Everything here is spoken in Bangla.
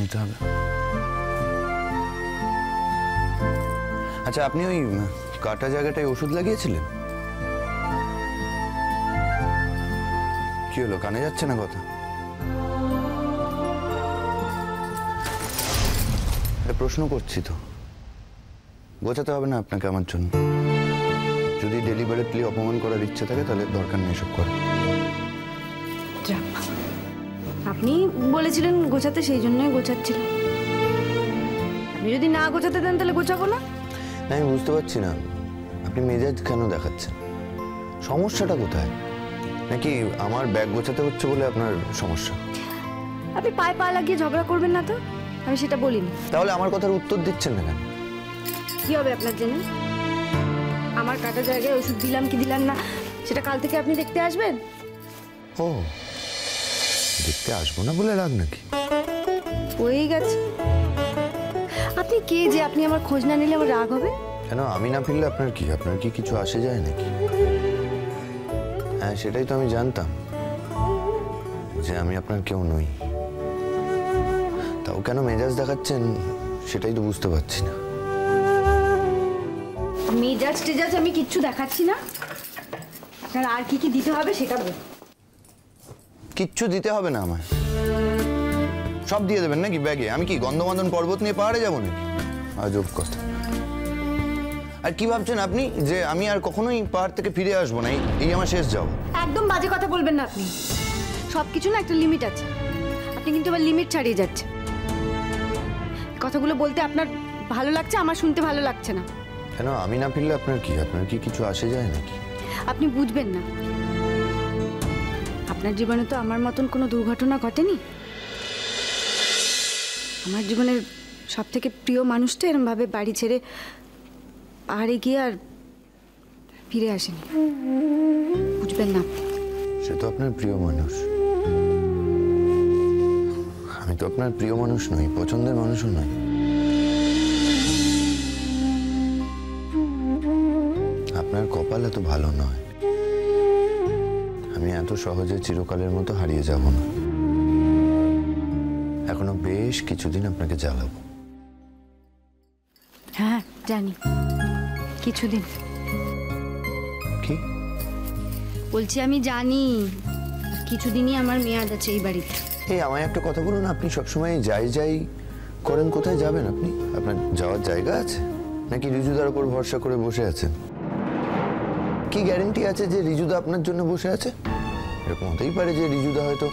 নিতে হবে। আচ্ছা আপনি ওই কাটা জায়গাটায় ওষুধ লাগিয়েছিলেন? কি হলো কানে যাচ্ছে না কথা? প্রশ্ন করছি তো। বোঝাতে হবে না আপনাকে আমার জন্য? যদি ডেলিভারেটলি অপমান করার ইচ্ছে থাকে তাহলে দরকার নেই এসব করা যাক। আপনি বলেছিলেন গোছাতে সেই জন্যই গোছাচ্ছিলাম। আপনি যদি না গোছাতে দেন তাহলে গোছাবো না? না আমি বুঝতে পারছি না। আপনি মেজাজ কেন দেখাচ্ছেন? সমস্যাটা কোথায়? নাকি আমার ব্যাগ গোছাতে হচ্ছে বলে আপনার সমস্যা? আপনি পায়ে পা লাগিয়ে ঝগড়া করবেন না তো? আমি সেটা বলিনি। তাহলে আমার কথার উত্তর দিচ্ছেন না কেন? কি হবে আপনার জন্য আমার কাটা জায়গায় ওষুধ দিলাম কি দিলাম না সেটা কাল থেকে আপনি দেখতে আসবেন? ও দেখতে আসব না বলে রাগ নাকি? হয়েই গেছে। আপনি কে যে আপনি আমার খোঁজ না নিলে আমার রাগ হবে? কেন আমি না ফিরলে আপনার কি? আপনার কি কিছু আসে যায় নাকি? হ্যাঁ সেটাই তো আমি জানতাম যে আমি আপনার কেউ নই। তাও কেন মেজাজ দেখাচ্ছেন সেটাই তো বুঝতে পারছি না। মেজাজ টেজাজ আমি কিচ্ছু দেখাচ্ছি না। আপনার আর কি কি দিতে হবে সেটা বলুন। কিচ্ছু দিতে হবে না আমায়। সব দিয়ে দেবেন নাকি ব্যাগে? আমি কি গন্ধমাদন পর্বত নিয়ে পাহাড়ে যাব নাকি? আজব কথা। আর কি ভাবছেন আপনি? যে আমি আর কখনোই পাহাড় থেকে ফিরে আসব না। এই- আমার শেষ যাও একদম বাজে কথা বলবেন না আপনি। সব কিছু না একটা লিমিট আছে। আপনি কিন্তু আবার লিমিট ছাড়িয়ে যাচ্ছে কথাগুলো বলতে আপনার ভালো লাগছে আমার শুনতে ভালো লাগছে না। কেন? আমি না ফিরলে আপনার কি? আপনার কি কিছু আসে যায় নাকি? আপনি বুঝবেন না। আপনার জীবনে তো আমার মতন কোনো দুর্ঘটনা ঘটেনি? আমার জীবনের সব থেকে প্রিয় মানুষটা এরমভাবে বাড়ি ছেড়ে পাহাড়ে গিয়ে আর ফিরে আসেনি। বুঝবেন না সে তো আপনার প্রিয় মানুষ। আমি তো আপনার প্রিয় মানুষ নই, পছন্দের মানুষও নই। আপনার কপাল এত ভালো নয়। আমি এত সহজে চিরকালের মতো হারিয়ে যাব না। এখনও বেশ কিছুদিন আপনাকে জ্বালাবো। হ্যাঁ জানি। কিছুদিন। কি? বলছি আমি জানি। কিছুদিনই আমার মেয়াদ আছে এই বাড়িতে। এই আমায় একটা কথা বলুন আপনি সবসময় যাই যাই করেন কোথায় যাবেন আপনি? আপনার যাওয়ার জায়গা আছে? নাকি রিজুদার উপর ভরসা করে বসে আছেন? কি গ্যারেন্টি আছে যে রিজুদা আপনার জন্য বসে আছে? এরকম হতেই পারে যে রিজুদা হয়তো